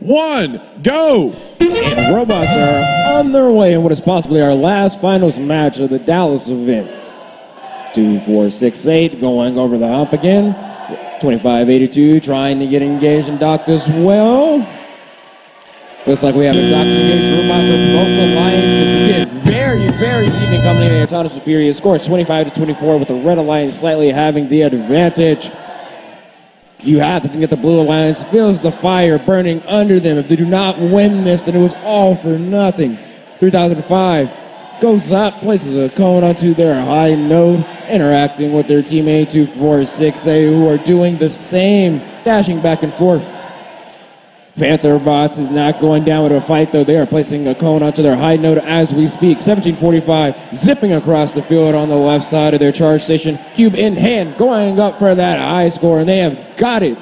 one, go! And robots are on their way in what is possibly our last finals match of the Dallas event. Two, four, six, eight, going over the hump again. 2582 trying to get engaged and docked as well. Looks like we have a docked engaged robot for both alliances. Again, very, very even in. Autonomous Superior scores 25 to 24 with the Red Alliance slightly having the advantage. You have to think that the Blue Alliance feels the fire burning under them. If they do not win this, then it was all for nothing. 3005 goes up, places a cone onto their high node, interacting with their teammate 246A, who are doing the same, dashing back and forth. Panther Bots is not going down with a fight, though. They are placing a cone onto their high node as we speak. 1745 zipping across the field on the left side of their charge station. Cube in hand, going up for that high score, and they have got it.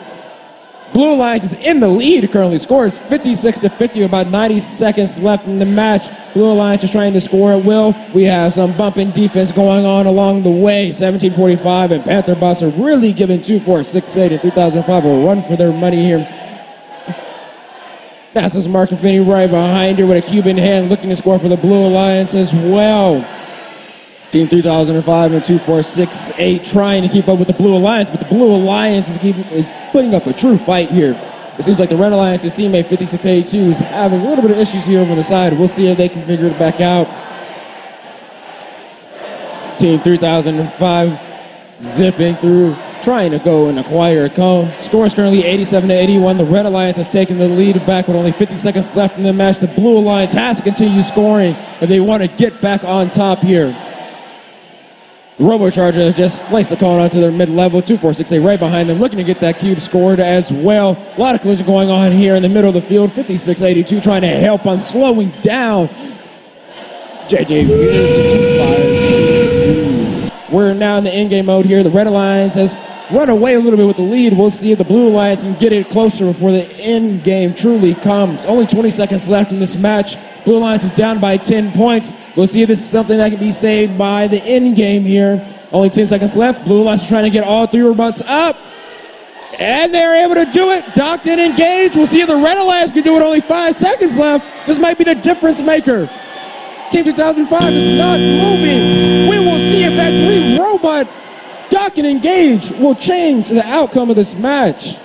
Blue Alliance is in the lead currently. Scores 56 to 50 about 90 seconds left in the match. Blue Alliance is trying to score at will. We have some bumping defense going on along the way. 1745 and Panther Bots are really giving 2468 and 3005 a run for their money here. Passes Mark Finney right behind her with a Cuban hand, looking to score for the Blue Alliance as well. Team 3005 and 2468 trying to keep up with the Blue Alliance, but the Blue Alliance is, is putting up a true fight here. It seems like the Red Alliance's teammate 5682 is having a little bit of issues here over the side. We'll see if they can figure it back out. Team 3005 zipping through, trying to go and acquire a cone. Score is currently 87 to 81. The Red Alliance has taken the lead back with only 50 seconds left in the match. The Blue Alliance has to continue scoring if they want to get back on top here. Robocharger just placed the cone onto their mid-level, 2468 right behind them, looking to get that cube scored as well. A lot of collision going on here in the middle of the field. 5682 trying to help on slowing down. JJ Peterson 2582. We're now in the end-game mode here. The Red Alliance has run away a little bit with the lead. We'll see if the Blue Alliance can get it closer before the end game truly comes. Only 20 seconds left in this match. Blue Alliance is down by 10 points. We'll see if this is something that can be saved by the end game here. Only 10 seconds left. Blue Alliance is trying to get all three robots up. And they're able to do it. Docked and engaged. We'll see if the Red Alliance can do it. Only five seconds left. This might be the difference maker. Team 2005 is not moving. We will see if that three robot dock and engage will change the outcome of this match.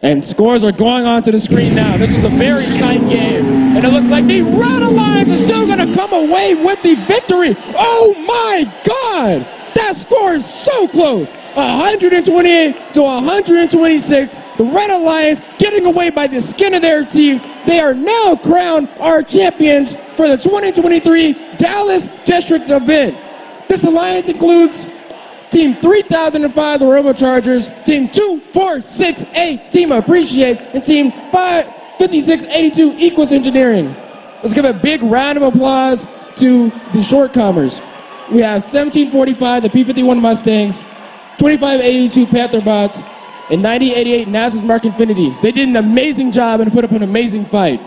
And scores are going onto the screen now. This was a very tight game. And it looks like the Red Alliance is still going to come away with the victory. Oh my God! That score is so close. 128 to 126. The Red Alliance getting away by the skin of their teeth. They are now crowned our champions for the 2023 Dallas District event. This alliance includes Team 3005, the Robochargers. Team 2468, Team Appreciate. And Team 5682, Equus Engineering. Let's give a big round of applause to the shortcomers. We have 1745, the P-51 Mustangs, 2582 Panther Bots, and 9088 NASA's Mark Infinity. They did an amazing job and put up an amazing fight.